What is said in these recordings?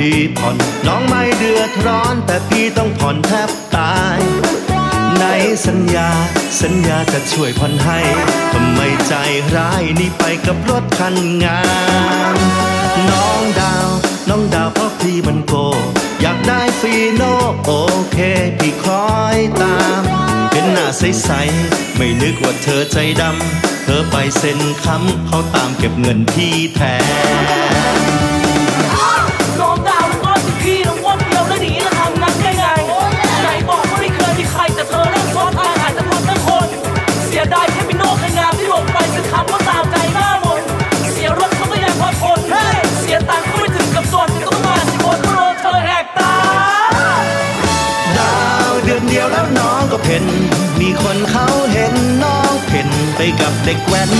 แล้วให้พี่ผ่อน น้องไม่เดือดร้อน แต่พี่ต้องผ่อนแทบตาย ในสัญญา สัญญาจะช่วยผ่อนให้ทำไมใจร้ายนี่ไปกับรถคันงามน้องดาว น้องดาวเพราะพี่มันโก อยากได้ฟีโนโอเค พี่คอยตาม เป็นหน้าใสๆไม่นึกว่าเธอใจดำเธอไปเซ็นค้ำเขาตามเก็บเงินพี่แทน ยวแล้วน้องก็เพ่นมีคนเขาเห็นน้องเพ่นไปกับเด็กแว้น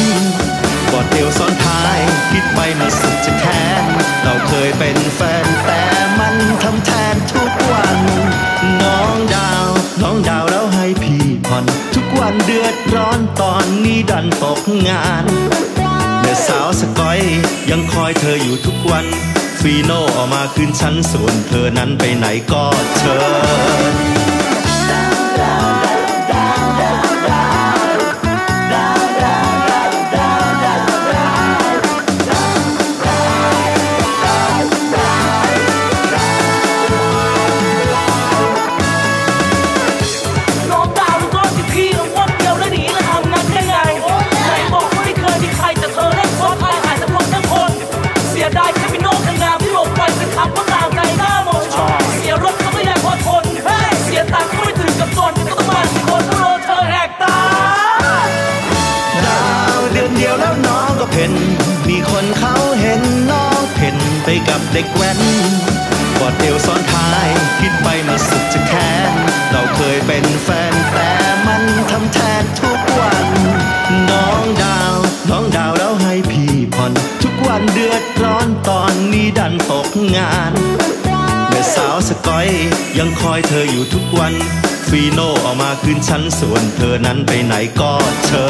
กอดเดียวซ้อนท้ายคิดไปมันสุดจะแค้นเราเคยเป็นแฟนแต่มันทำแทนทุกวัน น้องดาวน้องดาวแล้วให้พี่ผ่อนทุกวันเดือดร้อนตอนนี้ดันตกงานแม่สาวสกอยยังคอยเธออยู่ทุกวันฟีโนออกมาคืนฉันส่วนเธอนั้นไปไหนก็เชิญ เพ่นมีคนเขาเห็นน้องเพ่นไปกับเด็กแว้นกอดเอวซ้อนท้าย คิดไปมาสุดจะแค้นเราเคยเป็นแฟนแต่มันทำแทนทุกวัน น้องดาว น้องดาวแล้วให้พี่ผ่อนทุกวันเดือดร้อนตอนนี้ดันตกงานแม่สาวสกอยยังคอยเธออยู่ทุกวันฟีโนออกมาคืนฉันส่วนเธอนั้นไปไหนก็เชิญ